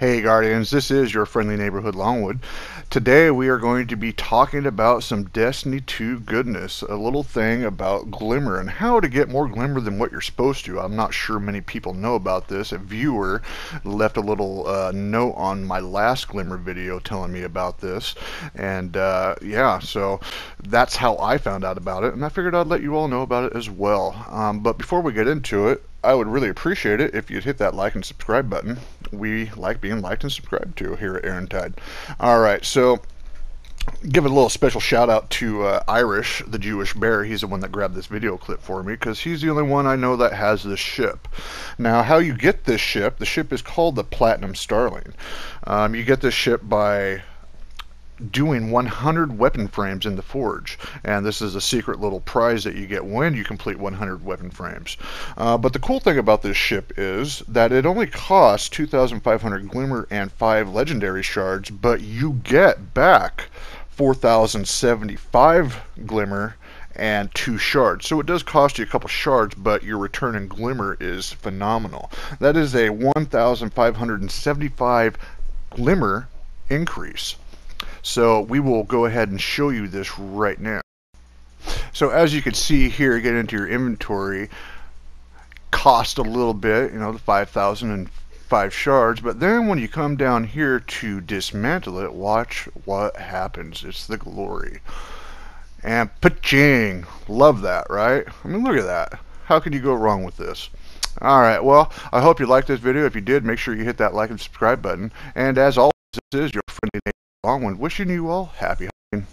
Guardians. This is your friendly neighborhood Longwood. Today we are going to be talking about some Destiny 2 goodness, a little thing about Glimmer and how to get more Glimmer than what you're supposed to. I'm not sure many people know about this. A viewer left a little uh, note on my last Glimmer video telling me about this, and uh, yeah, so that's how I found out about it, and I figured I'd let you all know about it as well. Um, but before we get into it, I would really appreciate it if you'd hit that like and subscribe button. We like being liked and subscribed to here at Arrantide. All right, so give a little special shout out to uh, Irish, the Jewish bear. He's the one that grabbed this video clip for me because he's the only one I know that has this ship. Now, how you get this ship? The ship is called the Platinum Starling. Um, you get this ship by doing 100 weapon frames in the forge and this is a secret little prize that you get when you complete 100 weapon frames uh, but the cool thing about this ship is that it only costs 2500 glimmer and 5 legendary shards but you get back 4075 glimmer and two shards. So it does cost you a couple shards, but your return in glimmer is phenomenal. That is a 1,575 glimmer increase. So we will go ahead and show you this right now. So as you can see here, get into your inventory, cost a little bit, you know, the 5,005 shards, but then when you come down here to dismantle it, watch what happens. It's the glory. And paching, love that, right? I mean, look at that. How can you go wrong with this? Alright, well, I hope you liked this video. If you did, make sure you hit that like and subscribe button. And as always, this is your friendly neighbor one. wishing you all happy hunting.